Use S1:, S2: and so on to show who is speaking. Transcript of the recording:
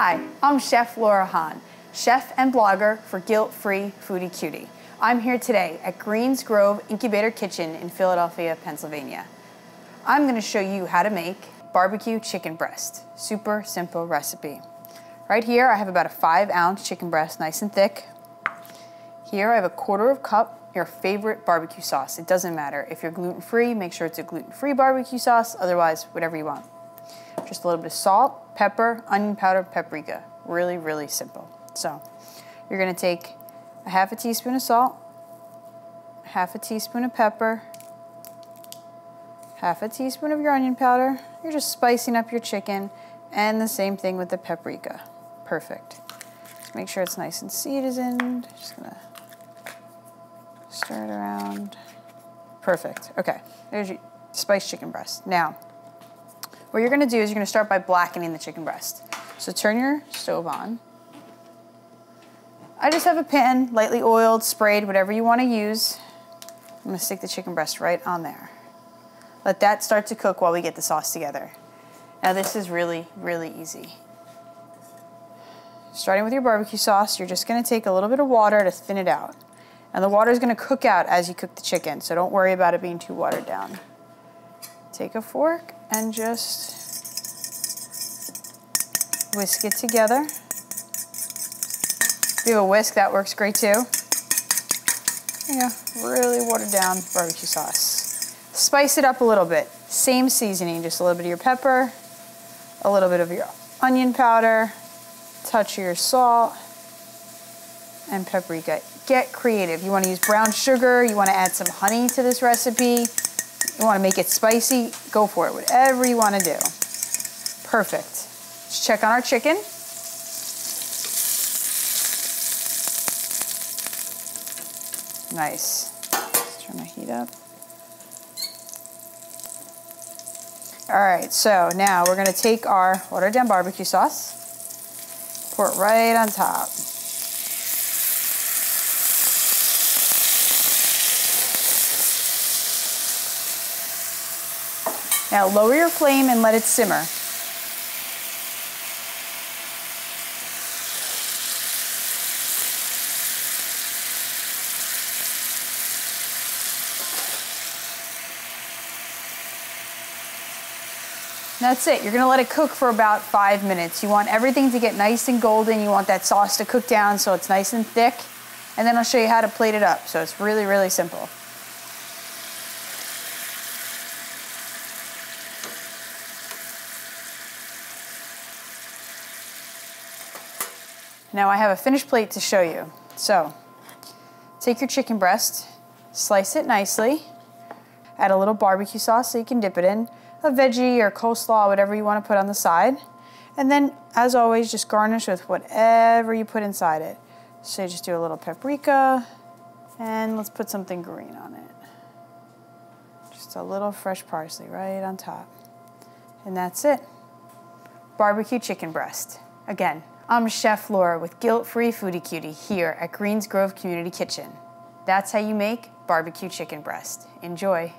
S1: Hi, I'm Chef Laura Hahn, chef and blogger for Guilt Free Foodie Cutie. I'm here today at Greensgrow Incubator Kitchen in Philadelphia, Pennsylvania. I'm going to show you how to make barbecue chicken breast. Super simple recipe. Right here I have about a five ounce chicken breast, nice and thick. Here I have a quarter of cup your favorite barbecue sauce. It doesn't matter. If you're gluten free, make sure it's a gluten free barbecue sauce, otherwise, whatever you want. Just a little bit of salt, pepper, onion powder, paprika. Really, really simple. So you're gonna take a half a teaspoon of salt, half a teaspoon of pepper, half a teaspoon of your onion powder. You're just spicing up your chicken and the same thing with the paprika. Perfect. Just make sure it's nice and seasoned. Just gonna stir it around. Perfect. Okay, there's your spiced chicken breast. Now, what you're gonna do is you're gonna start by blackening the chicken breast. So turn your stove on. I just have a pan, lightly oiled, sprayed, whatever you wanna use. I'm gonna stick the chicken breast right on there. Let that start to cook while we get the sauce together. Now this is really, really easy. Starting with your barbecue sauce, you're just gonna take a little bit of water to thin it out. And the water is gonna cook out as you cook the chicken, so don't worry about it being too watered down. Take a fork and just whisk it together. Do a whisk, that works great too. Yeah, really watered down barbecue sauce. Spice it up a little bit. Same seasoning, just a little bit of your pepper, a little bit of your onion powder, touch of your salt, and paprika. Get creative. You want to use brown sugar, you want to add some honey to this recipe, you want to make it spicy, go for it. Whatever you want to do. Perfect. Let's check on our chicken. Nice. Let's turn my heat up. All right, so now we're gonna take our watered down barbecue sauce, pour it right on top. Now lower your flame and let it simmer. That's it. You're gonna let it cook for about five minutes. You want everything to get nice and golden. You want that sauce to cook down so it's nice and thick. And then I'll show you how to plate it up. So it's really, really simple. Now I have a finished plate to show you. So take your chicken breast, slice it nicely, add a little barbecue sauce so you can dip it in, a veggie or coleslaw, whatever you want to put on the side. And then, as always, just garnish with whatever you put inside it. So just do a little paprika, and let's put something green on it. Just a little fresh parsley right on top. And that's it. Barbecue chicken breast. Again, I'm Chef Laura with Guilt Free Foodie Cutie here at Greensgrow Community Kitchen. That's how you make barbecue chicken breast. Enjoy.